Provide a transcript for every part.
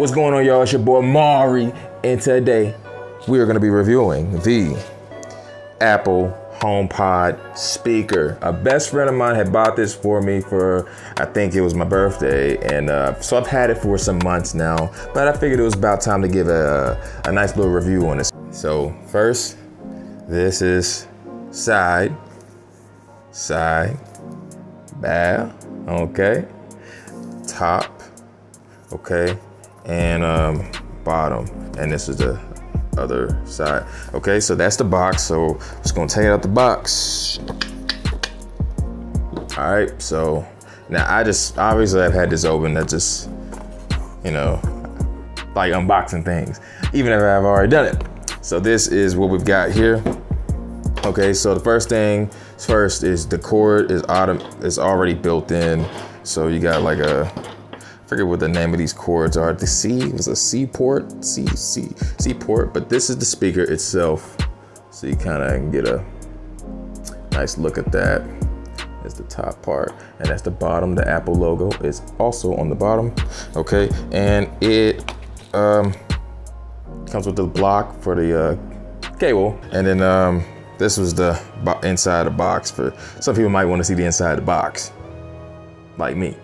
What's going on, y'all? It's your boy Maury, and today we are going to be reviewing the Apple HomePod speaker. A best friend of mine had bought this for me for, I think it was my birthday, and uh, so I've had it for some months now. But I figured it was about time to give a, a nice little review on this. So first, this is side, side, bow, okay, top, okay, and um, bottom, and this is the other side. Okay, so that's the box. So just gonna take it out the box. All right, so now I just obviously I've had this open. That just you know like unboxing things, even if I've already done it. So this is what we've got here. Okay, so the first thing first is the cord is autumn is already built in. So you got like a forget what the name of these cords are. The C was a C port, C C C port, but this is the speaker itself. So you kind of can get a nice look at that. that. Is the top part, and that's the bottom. The Apple logo is also on the bottom. Okay, and it um, comes with the block for the uh, cable, and then um, this was the inside the box. For some people might want to see the inside of the box, like me.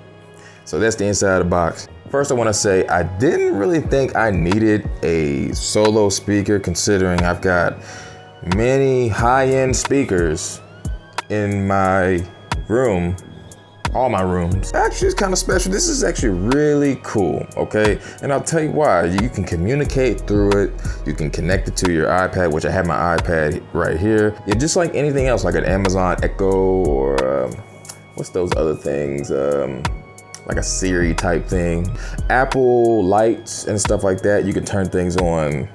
So that's the inside of the box. First, I wanna say I didn't really think I needed a solo speaker considering I've got many high-end speakers in my room all my rooms. Actually, it's kind of special. This is actually really cool, okay? And I'll tell you why. You can communicate through it. You can connect it to your iPad, which I have my iPad right here. Yeah, just like anything else, like an Amazon Echo or um, what's those other things? Um, like a Siri type thing. Apple lights and stuff like that, you can turn things on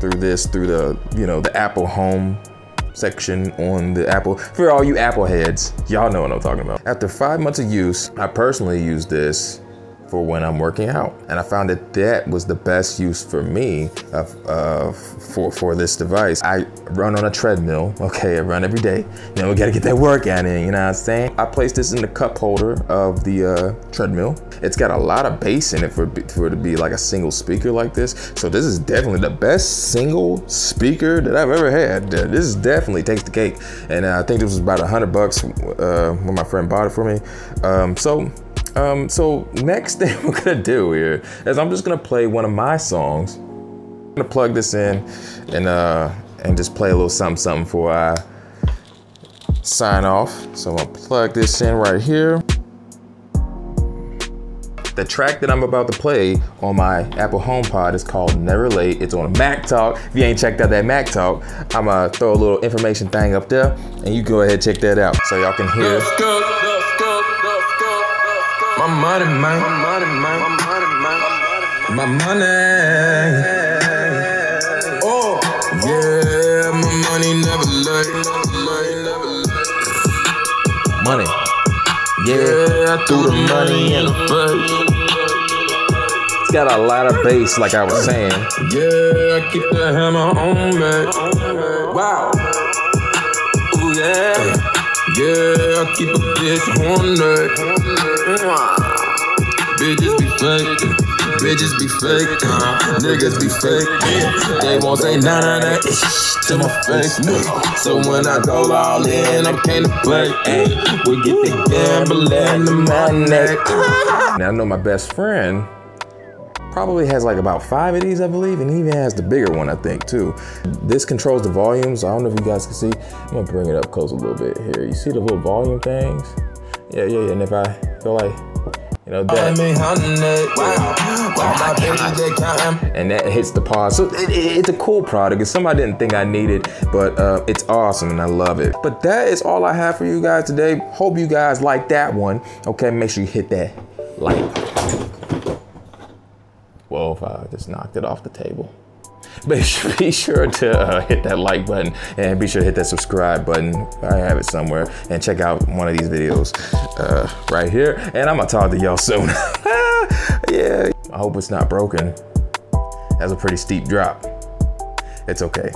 through this, through the, you know, the Apple home section on the Apple. For all you Apple heads, y'all know what I'm talking about. After five months of use, I personally use this for when I'm working out. And I found that that was the best use for me of, uh, for, for this device. I run on a treadmill, okay, I run every day. You know, we gotta get that workout in, you know what I'm saying? I placed this in the cup holder of the uh, treadmill. It's got a lot of bass in it for, for it to be like a single speaker like this. So this is definitely the best single speaker that I've ever had. This is definitely takes the cake. And I think this was about a hundred bucks uh, when my friend bought it for me. Um, so um, so next thing we're gonna do here is I'm just gonna play one of my songs. I'm gonna plug this in and uh, and just play a little something something before I sign off. So I'm gonna plug this in right here. The track that I'm about to play on my Apple HomePod is called Never Late. It's on Mac Talk. If you ain't checked out that Mac Talk, I'm gonna throw a little information thing up there and you go ahead and check that out so y'all can hear. Money, man. My money, man. My money. Oh, yeah, my money never late. Money. Yeah, I threw the money in the face. It's got a lot of bass, like I was saying. Yeah, I keep the hammer on me. Wow. Ooh, yeah. Yeah, I keep a bitch on it. Bitches be fake, bitches be fake, niggas be fake. They won't say nah nah nah to my face. So when I go all in, I can't play. Ay, we get the gambling the money. Now I know my best friend probably has like about five of these, I believe, and he even has the bigger one, I think, too. This controls the volumes. I don't know if you guys can see. I'm gonna bring it up close a little bit here. You see the little volume things? Yeah, yeah, yeah. And if I feel like, you know, that. And that hits the pause. So it, it, it's a cool product. It's something I didn't think I needed, but uh, it's awesome and I love it. But that is all I have for you guys today. Hope you guys like that one. Okay, make sure you hit that like. Whoa, if I just knocked it off the table. But be sure to uh, hit that like button and be sure to hit that subscribe button. I have it somewhere and check out one of these videos uh, right here. And I'm gonna talk to y'all soon. yeah, I hope it's not broken. That's a pretty steep drop. It's okay.